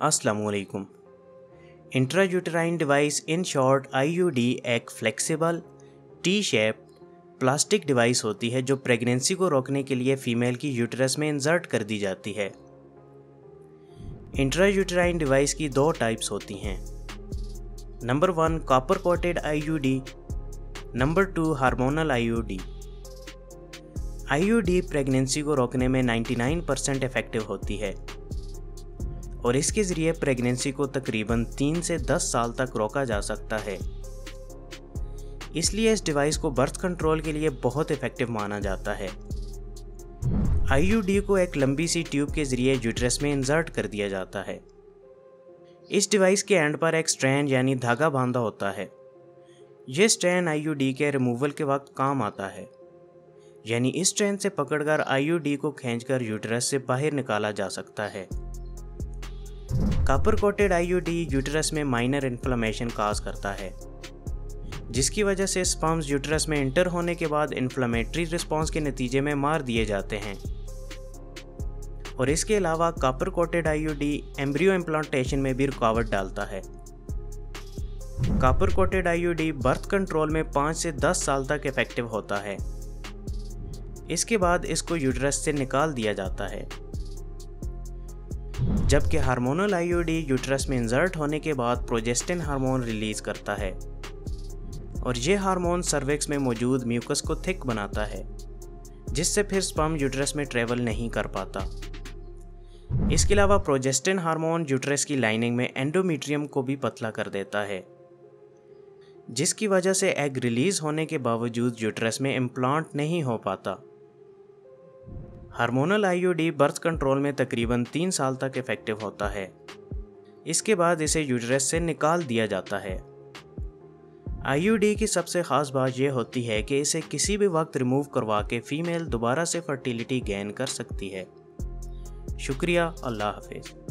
असलकुम intrauterine device in short IUD एक flexible T shape plastic device होती है जो प्रेगनेंसी को रोकने के लिए फ़ीमेल की यूटरस में इंसर्ट कर दी जाती है। इंट्रायूटराइन डिवाइस की दो टाइप्स होती हैं। Number one copper coated IUD number two hormonal IUD IUD pregnancy को रोकने में 99 परसेंट इफ़ेक्टिव होती है। और इसके ज़रिए प्रेगनेंसी को तकरीबन तीन से दस साल तक रोका जा सकता है। इसलिए इस डिवाइस को बर्थ कंट्रोल के लिए बहुत इफ़ेक्टिव माना जाता है। आईयूडी को एक लंबी सी ट्यूब के ज़रिए यूट्रस में इंसर्ट कर दिया जाता है। इस डिवाइस के एंड पर एक स्ट्रैंड यानी धागा बांधा होता है। यह स्ट्रैंड आईयूडी के रिमूवल के वक्त काम आता है। यानी इस स्ट्रैंड से पकड़कर आईयूडी को खींचकर यूट्रस से बाहर निकाला जा सकता है। कापर कोटेड आईयूडी यूटरस में माइनर इन्फ्लेमेशन काज करता है, जिसकी वजह से स्पम्स यूटरस में इंटर होने के बाद इन्फ्लेमेटरी रिस्पॉन्स के नतीजे में मार दिए जाते हैं। और इसके अलावा copper coated IUD embryo implantation में भी रुकावट डालता है। Copper coated IUD birth control में पाँच से दस साल तक इफ़ेक्टिव होता है। इसके बाद इसको यूटरस से निकाल दिया जाता है। जबकि हार्मोनल आईयूडी यूट्रस में इंजर्ट होने के बाद प्रोजेस्टिन हार्मोन रिलीज़ करता है। और ये हार्मोन सर्विक्स में मौजूद म्यूकस को थिक बनाता है, जिससे फिर स्पम यूट्रस में ट्रेवल नहीं कर पाता। इसके अलावा प्रोजेस्टिन हार्मोन यूट्रस की लाइनिंग में एंडोमीट्रियम को भी पतला कर देता है, जिसकी वजह से एग रिलीज़ होने के बावजूद यूट्रस में इम्प्लांट नहीं हो पाता। हार्मोनल आईयूडी बर्थ कंट्रोल में तकरीबन तीन साल तक इफ़ेक्टिव होता है। इसके बाद इसे यूजरेस से निकाल दिया जाता है। आईयूडी की सबसे ख़ास बात यह होती है कि इसे किसी भी वक्त रिमूव करवा के फ़ीमेल दोबारा से फर्टिलिटी गेन कर सकती है। शुक्रिया, अल्लाह हाफिज़।